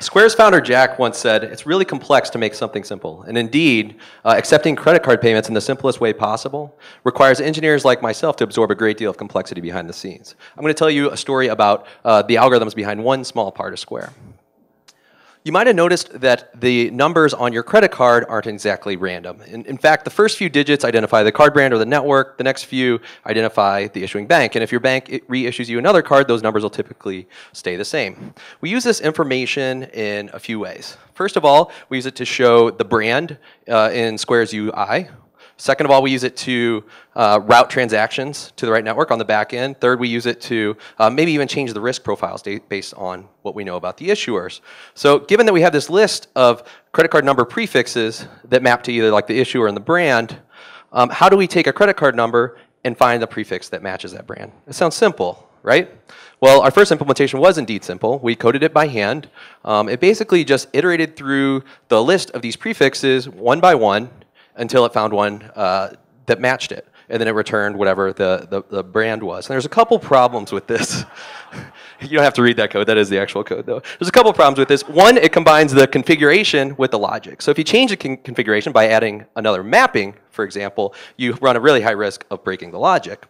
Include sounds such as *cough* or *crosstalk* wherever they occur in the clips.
Square's founder Jack once said, It's really complex to make something simple. And indeed, uh, accepting credit card payments in the simplest way possible requires engineers like myself to absorb a great deal of complexity behind the scenes. I'm going to tell you a story about uh, the algorithms behind one small part of Square. You might have noticed that the numbers on your credit card aren't exactly random. In, in, fact, the first few digits identify the card brand or the network, the next few identify the issuing bank. And if your bank reissues you another card, those numbers will typically stay the same. We use this information in a few ways. First of all, we use it to show the brand uh, in Square's UI, Second of all, we use it to uh, route transactions to the right network on the back end. Third, we use it to uh, maybe even change the risk profiles based on what we know about the issuers. So given that we have this list of credit card number prefixes that map to either like the issuer and the brand, um, how do we take a credit card number and find the prefix that matches that brand? It sounds simple, right? Well, our first implementation was indeed simple. We coded it by hand. Um, it basically just iterated through the list of these prefixes one by one until it found one uh, that matched it. And then it returned whatever the, the, the, brand was. And there's a couple problems with this. *laughs* you don't have to read that code. That is the actual code, though. There's a couple problems with this. One, it combines the configuration with the logic. So if you change the con configuration by adding another mapping, for example, you run a really high risk of breaking the logic.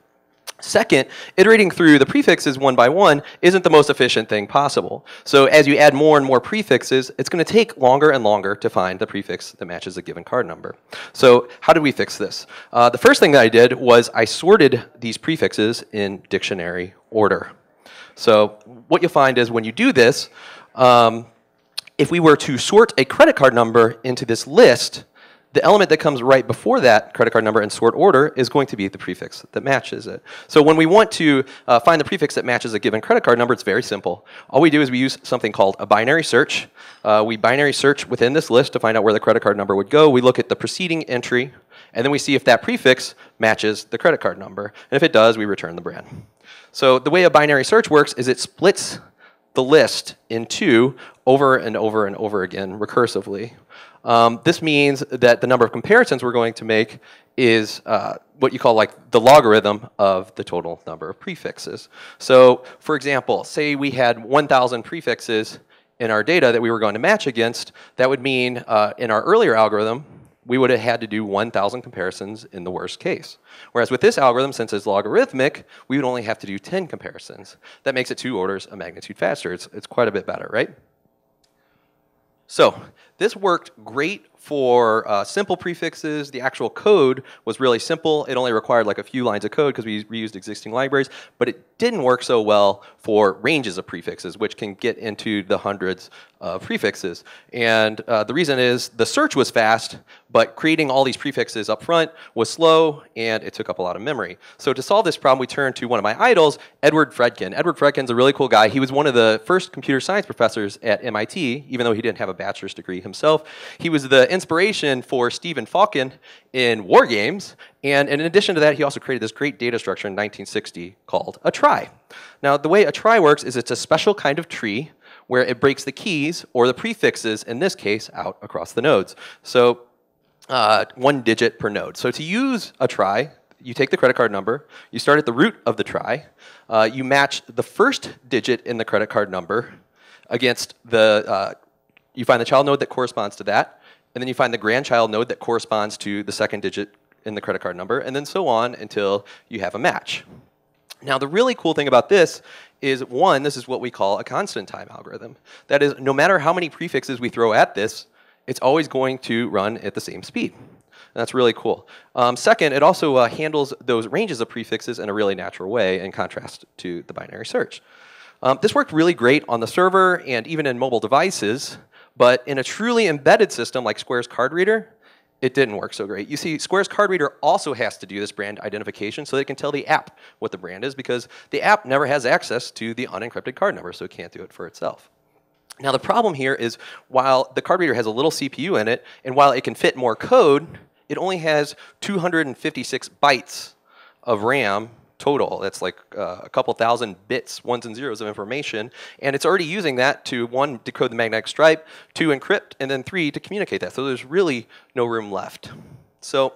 Second, iterating through the prefixes one by one isn't the most efficient thing possible. So as you add more and more prefixes, it's going to take longer and longer to find the prefix that matches a given card number. So how did we fix this? Uh, the first thing that I did was I sorted these prefixes in dictionary order. So what you'll find is when you do this, um, if we were to sort a credit card number into this list, the element that comes right before that credit card number in sort order is going to be the prefix that matches it. So when we want to uh, find the prefix that matches a given credit card number, it's very simple. All we do is we use something called a binary search. Uh, we binary search within this list to find out where the credit card number would go. We look at the preceding entry, and then we see if that prefix matches the credit card number. And if it does, we return the brand. So the way a binary search works is it splits the list in two over and over and over again recursively. Um, this means that the number of comparisons we're going to make is uh, what you call like the logarithm of the total number of prefixes. So for example, say we had 1,000 prefixes in our data that we were going to match against, that would mean uh, in our earlier algorithm, we would have had to do 1,000 comparisons in the worst case. Whereas with this algorithm, since it's logarithmic, we would only have to do 10 comparisons. That makes it two orders of magnitude faster. It's, it's quite a bit better, right? So this worked great for uh, simple prefixes. The actual code was really simple. It only required like a few lines of code because we reused existing libraries, but it didn't work so well for ranges of prefixes, which can get into the hundreds of prefixes. And uh, the reason is the search was fast, but creating all these prefixes up front was slow and it took up a lot of memory. So to solve this problem, we turned to one of my idols, Edward Fredkin. Edward Fredkin's a really cool guy. He was one of the first computer science professors at MIT, even though he didn't have a bachelor's degree himself. He was the inspiration for Stephen Falken in war games, and in addition to that, he also created this great data structure in 1960 called a trie. Now, the way a trie works is it's a special kind of tree where it breaks the keys, or the prefixes, in this case, out across the nodes. So uh, one digit per node. So to use a trie, you take the credit card number, you start at the root of the trie, uh, you match the first digit in the credit card number against the, uh, you find the child node that corresponds to that, and then you find the grandchild node that corresponds to the second digit in the credit card number, and then so on until you have a match. Now, the really cool thing about this is one, this is what we call a constant time algorithm. That is, no matter how many prefixes we throw at this, it's always going to run at the same speed. And that's really cool. Um, second, it also uh, handles those ranges of prefixes in a really natural way in contrast to the binary search. Um, this worked really great on the server and even in mobile devices, but in a truly embedded system like Square's card reader, it didn't work so great. You see, Square's card reader also has to do this brand identification so they can tell the app what the brand is because the app never has access to the unencrypted card number, so it can't do it for itself. Now the problem here is while the card reader has a little CPU in it, and while it can fit more code, it only has 256 bytes of RAM total. That's like uh, a couple thousand bits, ones and zeros of information. And it's already using that to, one, decode the magnetic stripe, two, encrypt, and then three, to communicate that. So there's really no room left. So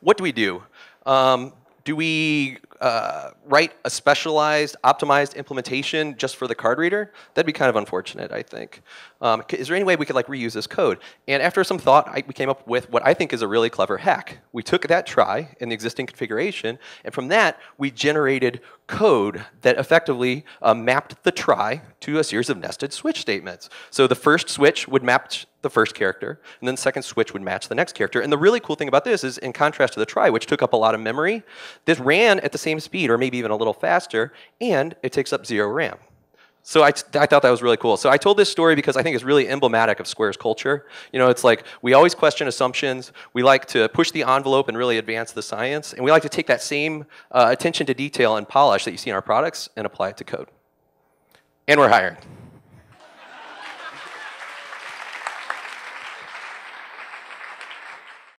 what do we do? Um, do we uh, write a specialized, optimized implementation just for the card reader, that'd be kind of unfortunate, I think. Um, is there any way we could like reuse this code? And after some thought, I, we came up with what I think is a really clever hack. We took that trie in the existing configuration, and from that, we generated code that effectively uh, mapped the trie to a series of nested switch statements. So the first switch would map the first character, and then the second switch would match the next character. And the really cool thing about this is, in contrast to the trie, which took up a lot of memory, this ran at the same speed, or maybe even a little faster, and it takes up zero RAM. So I, I thought that was really cool. So I told this story because I think it's really emblematic of Square's culture. You know, it's like we always question assumptions. We like to push the envelope and really advance the science. And we like to take that same uh, attention to detail and polish that you see in our products and apply it to code. And we're hiring.